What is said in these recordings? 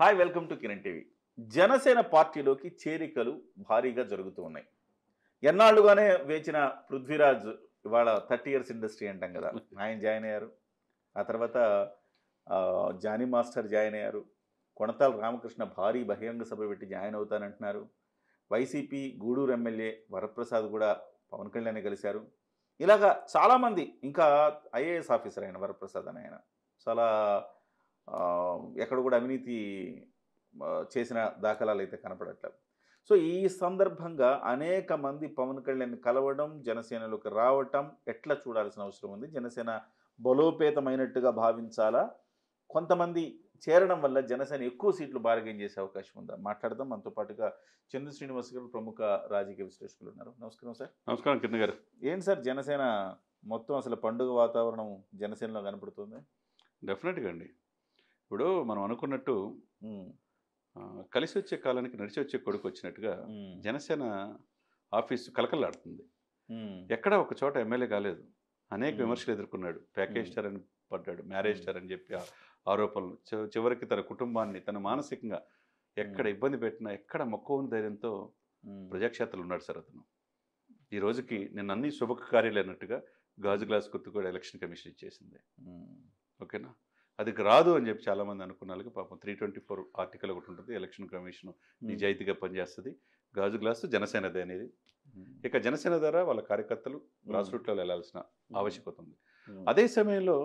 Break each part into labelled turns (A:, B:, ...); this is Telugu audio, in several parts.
A: Hi welcome to Kiran TV Janasena పార్టీలోకి చేరికలు భారీగా జరుగుతూ ఉన్నాయి. ఎన్నాళ్ళుగానే వేచిన పృథ్వీరాజ్ ఇవాళ థర్టీ ఇయర్స్ ఇండస్ట్రీ అంటాం కదా. ఆయన జాయిన్ అయ్యారు. ఆ తర్వాత జానీ మాస్టర్ జాయిన్ అయ్యారు. కొణతాల రామకృష్ణ భారీ బహిరంగ సభ పెట్టి జాయిన్ అవుతానంటున్నారు. వైసీపీ గూడూరు ఎమ్మెల్యే వరప్రసాద్ కూడా పవన్ కళ్యాణ్ కలిశారు. ఇలాగా చాలామంది ఇంకా ఐఏఎస్ ఆఫీసర్ ఆయన వరప్రసాద్ అని ఆయన. చాలా ఎక్కడ కూడా అవినీతి చేసిన దాఖలాలు అయితే కనపడట్లేదు. సో ఈ సందర్భంగా అనేక మంది పవన్ కళ్యాణ్ కలవడం జనసేనలోకి రావటం ఎట్లా చూడాల్సిన అవసరం ఉంది? జనసేన బలోపేతమైనట్టుగా భావించాలా? కొంతమంది చేరడం వల్ల జనసేన ఎక్కువ సీట్లు బార్గెన్ చేసే అవకాశం ఉందా? మాట్లాడదాం. మనతో పాటుగా చంద్ర శ్రీనివాస్ గారు ప్రముఖ రాజకీయ విశ్లేషకులు ఉన్నారు. నమస్కారం సార్.
B: నమస్కారం కిరణ్ గారు.
A: ఏంటి సార్ జనసేన మొత్తం అసలు పండుగ వాతావరణం జనసేనలో కనపడుతుంది?
B: డెఫినెట్గా అండి. ఇప్పుడు మనం అనుకున్నట్టు కలిసి వచ్చే కాలానికి నడిచి వచ్చే కొడుకు వచ్చినట్టుగా జనసేన ఆఫీసు కలకలాడుతుంది. ఎక్కడ ఒక చోట ఎమ్మెల్యే కాలేదు. అనేక. విమర్శలు ఎదుర్కొన్నాడు. ప్యాకేజ్. స్టార్ అని పడ్డాడు మ్యారేజ్. స్టార్ అని చెప్పి ఆరోపణలు. చివరికి తన కుటుంబాన్ని తన మానసికంగా ఎక్కడ. ఇబ్బంది పెట్టినా ఎక్కడ మక్కువ ధైర్యంతో ప్రజాక్షేత్రంలో ఉన్నాడు సార్ అతను. ఈ రోజుకి నిన్న అన్ని శుభకార్యాలు అన్నట్టుగా గాజు గ్లాస్ గుర్తు కూడా ఎలక్షన్ కమిషన్ ఇచ్చేసింది. ఓకేనా? అది రాదు అని చెప్పి చాలామంది అనుకున్న వాళ్ళకి పాపం త్రీ ట్వంటీ ఫోర్ ఆర్టికల్ ఒకటి ఉంటుంది ఎలక్షన్ కమిషన్ నిజాయితీగా పనిచేస్తుంది. గాజు గ్లాసు జనసేనదే అనేది. ఇక జనసేన ద్వారా వాళ్ళ కార్యకర్తలు గ్రాస్ రూట్లో వెళ్ళాల్సిన ఆవశ్యకత ఉంది. అదే సమయంలో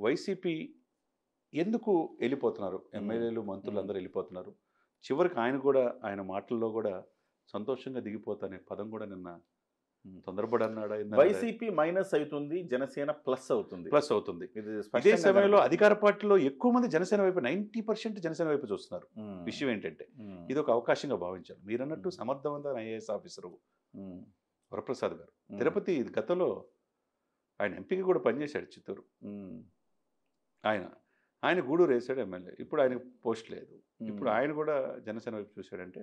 B: వైసీపీ ఎందుకు వెళ్ళిపోతున్నారు? ఎమ్మెల్యేలు మంత్రులు అందరూ వెళ్ళిపోతున్నారు. చివరికి ఆయన కూడా ఆయన మాటల్లో కూడా సంతోషంగా దిగిపోతానే పదం కూడా నిన్న. తొందరపడి అన్నాడా
A: వైసీపీ మైనస్ అవుతుంది జనసేన ప్లస్ అవుతుంది.
B: ప్లస్ అవుతుంది.
A: ఇది
B: సమయంలో. అధికార పార్టీలో ఎక్కువ మంది జనసేన వైపు నైంటీ పర్సెంట్ జనసేన వైపు చూస్తున్నారు. విషయం ఏంటంటే ఇది ఒక అవకాశంగా భావించారు. మీరన్నట్టు. సమర్థవంతమైన ఐఏఎస్ ఆఫీసరు వరప్రసాద్ గారు. తిరుపతి గతంలో ఆయన ఎంపీకి కూడా పనిచేశాడు చిత్తూరు. ఆయన ఆయన గూడూరు వేసాడు ఎమ్మెల్యే. ఇప్పుడు ఆయన పోస్ట్ లేదు. ఇప్పుడు ఆయన కూడా జనసేన వైపు చూశాడంటే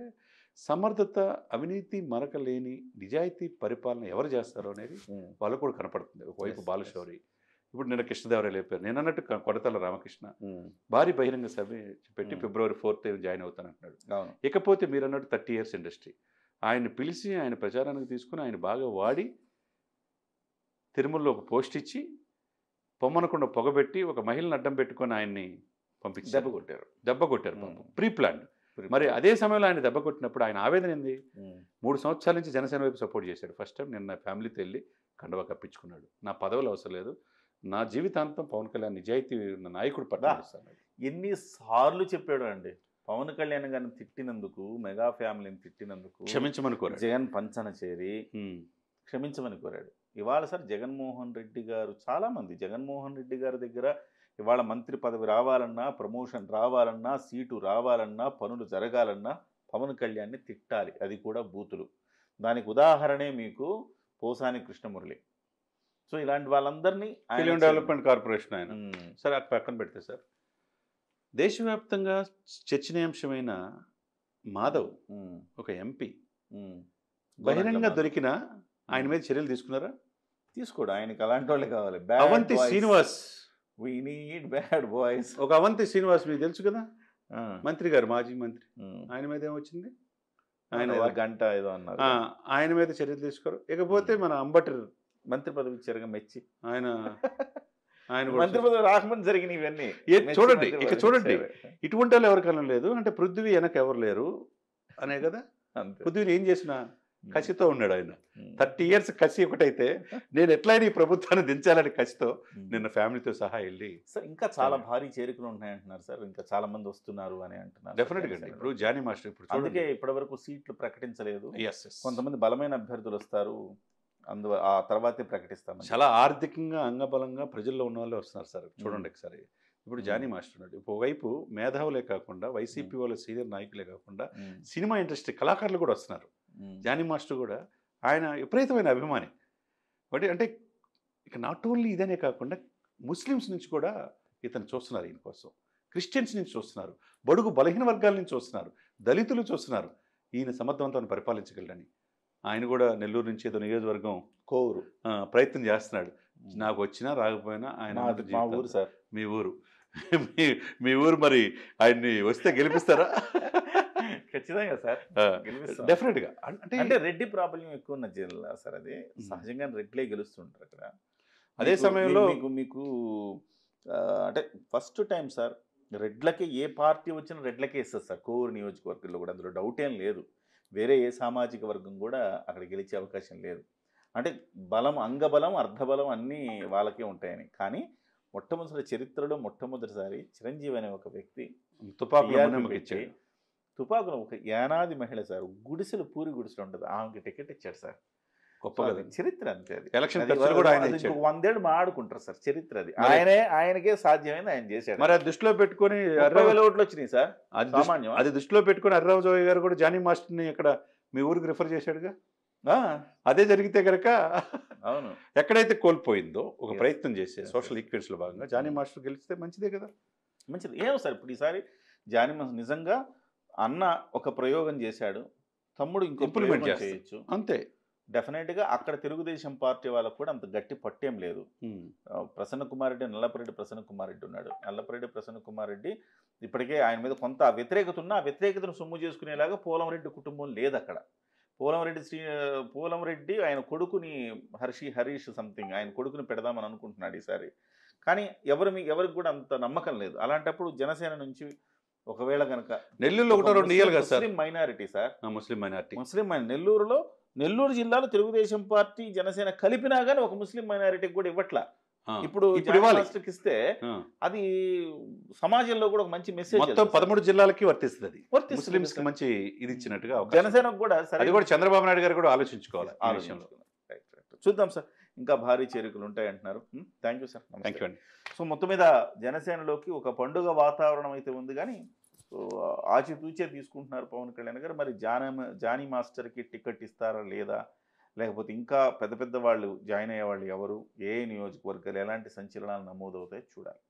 B: సమర్థత అవినీతి మరక లేని నిజాయితీ పరిపాలన ఎవరు చేస్తారో అనేది వాళ్ళకు కూడా కనపడుతుంది. ఒకవైపు బాలశౌరి ఇప్పుడు నిన్న కృష్ణదేవరాయలు లేపారు. నేను అన్నట్టు కొడతల రామకృష్ణ భారీ బహిరంగ సభ పెట్టి. ఫిబ్రవరి ఫోర్త్ జాయిన్ అవుతానంటున్నాడు.
A: అవును.
B: ఇకపోతే మీరు అన్నట్టు థర్టీ ఇయర్స్ ఇండస్ట్రీ. ఆయన పిలిచి ఆయన ప్రచారానికి తీసుకుని ఆయన బాగా వాడి తిరుమలలో ఒక పోస్ట్ ఇచ్చి పొమ్మనకుండా పొగబెట్టి ఒక మహిళను అడ్డం పెట్టుకొని ఆయన్ని పంపించారు.
A: దెబ్బ కొట్టారు.
B: దెబ్బ కొట్టారు పాపం. ప్రీ ప్లాన్ మరి అదే సమయంలో ఆయన దెబ్బ కొట్టినప్పుడు ఆయన ఆవేదన ఏంది? మూడు సంవత్సరాల నుంచి జనసేన వైపు సపోర్ట్ చేశాడు. ఫస్ట్ టైం నేను నా ఫ్యామిలీతో వెళ్ళి కండవ కప్పించుకున్నాడు. నా పదవులు అవసరం లేదు. నా జీవితాంతం పవన్ కళ్యాణ్ నిజాయితీ ఉన్న నాయకుడు పట్ల.
A: ఎన్నిసార్లు చెప్పాడు అండి. పవన్ కళ్యాణ్ గారిని తిట్టినందుకు మెగా ఫ్యామిలీని తిట్టినందుకు
B: క్షమించమని కోరాడు.
A: జగన్ పంచన చేరి. క్షమించమని కోరాడు. ఇవాళ సార్ జగన్మోహన్ రెడ్డి గారు చాలామంది జగన్మోహన్ రెడ్డి గారి దగ్గర ఇవాళ మంత్రి పదవి రావాలన్నా ప్రమోషన్ రావాలన్నా సీటు రావాలన్నా పనులు జరగాలన్నా పవన్ కళ్యాణ్ని తిట్టాలి. అది కూడా బూతులు. దానికి ఉదాహరణే మీకు పోసాని కృష్ణమురళి. సో ఇలాంటి వాళ్ళందరినీ
B: ఫిలిం డెవలప్మెంట్ కార్పొరేషన్ ఆయన. సరే అక్కడ పక్కన పెడితే సార్. దేశవ్యాప్తంగా చర్చనీయాంశమైన మాధవ్ ఒక ఎంపీ. బహిరంగ దొరికిన ఆయన మీద చర్యలు తీసుకున్నారా?
A: తీసుకోడు. ఆయనకి అలాంటి వాళ్ళే కావాలి.
B: Avanthi Srinivas.
A: We need bad boys
B: ఒక అవంతి శ్రీనివాస్ మీకు తెలుసు కదా? మంత్రి గారు మాజీ మంత్రి. ఆయన మీద ఏమొచ్చింది?
A: ఆయన గంట ఏదో అన్నారు.
B: ఆయన మీద చర్యలు తీసుకోరు. ఇకపోతే మన అంబటి
A: మంత్రి పదవి ఇచ్చారుగా మెచ్చి.
B: ఆయన ఆయన
A: మంత్రి పదవి రాకముందు జరిగిన ఇవన్నీ.
B: చూడండి ఇక చూడండి. ఇటువంటి వాళ్ళు ఎవరికైనా లేదు. అంటే పృథ్వీ వెనక ఎవరు లేరు? అనే కదా. పృథ్వీని ఏం చేసిన కసితో ఉన్నాడు ఆయన. థర్టీ ఇయర్స్ కసి ఒకటైతే నేను ఎట్లయినా ఈ ప్రభుత్వాన్ని దించాలని కసితో. నిన్న ఫ్యామిలీతో సహా వెళ్ళి
A: సార్ ఇంకా చాలా భారీ చేరికలు ఉన్నాయంటున్నారు సార్. ఇంకా చాలా మంది వస్తున్నారు అని అంటున్నారు
B: డెఫినెట్గా అండి ఇప్పుడు జానీ మాస్టర్ ఇప్పుడు
A: అందుకే ఇప్పటి వరకు సీట్లు ప్రకటించలేదు. కొంతమంది బలమైన అభ్యర్థులు వస్తారు. అందు ఆ తర్వాతే ప్రకటిస్తాం
B: చాలా ఆర్థికంగా అంగబలంగా ప్రజల్లో ఉన్న వాళ్ళే వస్తున్నారు సార్. చూడండి ఒకసారి. ఇప్పుడు జానీ. మాస్టర్ ఉన్నాడు. ఇప్పుడు వైపు మేధావులే కాకుండా వైసీపీ వాళ్ళ సీనియర్ నాయకులే కాకుండా. సినిమా ఇండస్ట్రీ కళాకారులు కూడా వస్తున్నారు. జానీ మాస్టర్ కూడా ఆయన విపరీతమైన అభిమాని. అంటే అంటే ఇక నాట్ ఓన్లీ ఇదనే కాకుండా ముస్లిమ్స్ నుంచి కూడా ఇతను చూస్తున్నారు ఈయన కోసం. క్రిస్టియన్స్ నుంచి చూస్తున్నారు. బడుగు బలహీన వర్గాల నుంచి చూస్తున్నారు. దళితులు చూస్తున్నారు. ఈయన సమర్థవంతమైన పరిపాలించగలడని. ఆయన కూడా నెల్లూరు నుంచి ఏదో నియోజకవర్గం
A: కోరు.
B: ప్రయత్నం చేస్తున్నాడు. నాకు వచ్చినా రాకపోయినా ఆయన
A: ఊరు సార్.
B: మీ ఊరు. మీ ఊరు మరి ఆయన్ని వస్తే గెలిపిస్తారా?
A: ఖచ్చితంగా సార్. గెలిపిస్తాం.
B: డెఫినెట్గా అంటే
A: అంటే రెడ్డి ప్రాబ్లం ఎక్కువ ఉన్న జిల్లా సార్ అది. సహజంగా రెడ్లే గెలుస్తుంటారు అక్కడ.
B: అదే సమయంలో-
A: మీకు మీకు అంటే ఫస్ట్ టైం సార్ రెడ్లకి ఏ పార్టీ వచ్చినా రెడ్లకే ఇస్తారు సార్. కోర్ నియోజకవర్గంలో కూడా అందులో డౌట్ ఏం లేదు. వేరే ఏ సామాజిక వర్గం కూడా అక్కడ గెలిచే అవకాశం లేదు. అంటే బలం అంగబలం అర్ధబలం అన్నీ వాళ్ళకే ఉంటాయని. కానీ మొట్టమొదటి చరిత్రలో మొట్టమొదటిసారి చిరంజీవి అనే ఒక వ్యక్తి
B: తుపాకులు
A: తుపాకులు ఒక యానాది మహిళ సార్ గుడిసెలు పూరి గుడిసెలు ఉంటుంది ఆమెకి టికెట్ ఇచ్చాడు సార్.
B: గొప్ప
A: చరిత్ర అంతే అది.
B: ఎలక్షన్ కూడా ఆయన
A: వందేళ్ళు మాడుకుంటారు సార్ చరిత్ర అది. ఆయనే ఆయనకే సాధ్యమైంది ఆయన చేశాడు.
B: మరి అది దృష్టిలో పెట్టుకొని
A: ముప్పై
B: అర్రావు-
A: వేల ఓట్లు వచ్చినాయి సార్
B: అది
A: సామాన్యం
B: అది దృష్టిలో పెట్టుకొని అర్రావు జోయ్ గారు కూడా జానీ మాస్టర్ని ఇక్కడ మీ ఊరికి రిఫర్ చేశాడుగా?
A: ఆ,
B: అదే జరిగితే కనుక
A: అవును.
B: ఎక్కడైతే కోల్పోయిందో ఒక. ప్రయత్నం చేసే సోషల్
A: yes.
B: ఈక్వెన్స్లో భాగంగా జానీ మాస్టర్ గెలిస్తే మంచిదే కదా?
A: మంచిది. ఏమో సార్ ఇప్పుడు ఈసారి జానీ మాస్ నిజంగా అన్న ఒక ప్రయోగం చేశాడు. తమ్ముడు ఇంకో
B: చేస్తాడు.
A: చేయొచ్చు.
B: అంతే.
A: డెఫినెట్గా అక్కడ తెలుగుదేశం పార్టీ వాళ్ళకు కూడా అంత గట్టి పట్టేం లేదు. ప్రసన్న కుమార్ రెడ్డి నల్లపరెడ్డి ప్రసన్న కుమార్ రెడ్డి ఉన్నాడు. నల్లపరెడ్డి ప్రసన్న కుమార్ రెడ్డి ఇప్పటికే ఆయన మీద కొంత వ్యతిరేకత ఉన్నా ఆ వ్యతిరేకతను సొమ్ము చేసుకునేలాగా పోలంరెడ్డి కుటుంబం లేదు అక్కడ. పోలంరెడ్డి శ్రీ పోలంరెడ్డి ఆయన కొడుకుని హర్షి హరీష్ సంథింగ్ ఆయన కొడుకుని పెడదామని అనుకుంటున్నాడు ఈసారి. కానీ ఎవరి మీ ఎవరికి కూడా అంత నమ్మకం లేదు. అలాంటప్పుడు జనసేన నుంచి ఒకవేళ కనుక
B: నెల్లూరులో ఒకటో రెండు ఇయ్యాలి కదా సార్.
A: Muslim minority sir.
B: ఆ, ముస్లిం మైనార్టీ.
A: ముస్లిం మైన్ నెల్లూరులో నెల్లూరు జిల్లాలో తెలుగుదేశం పార్టీ జనసేన కలిపినా కానీ ఒక ముస్లిం మైనారిటీకి కూడా ఇవ్వట్లా. ఇప్పుడు. మాస్టర్కి ఇస్తే
B: ఆ.
A: అది సమాజంలో కూడా ఒక మంచి మెసేజ్
B: మొత్తం పదమూడు జిల్లాలకి వర్తిస్తుంది అది.
A: ముస్లింస్కి.
B: మంచి ఇది ఇచ్చినట్టుగా.
A: జనసేనకు కూడా సరే
B: అది కూడా చంద్రబాబు నాయుడు గారు కూడా ఆలోచించుకోవాలి. విషయంలో.
A: రైట్. చూద్దాం సార్. ఇంకా భారీ చేరికలు ఉంటాయి అంటున్నారు thank you sir
B: thank you అండి.
A: సో మొత్తం మీద జనసేనలోకి ఒక పండుగ వాతావరణం అయితే ఉంది కానీ ఆచితూచే తీసుకుంటున్నారు పవన్ కళ్యాణ్ గారు. మరి జానీ జానీ మాస్టర్కి టికెట్ ఇస్తారా లేదా? లేకపోతే ఇంకా పెద్ద పెద్ద వాళ్ళు జాయిన్ అయ్యే వాళ్ళు ఎవరు? ఏ నియోజకవర్గాలు? ఎలాంటి సంచలనాలు నమోదవుతాయో చూడాలి.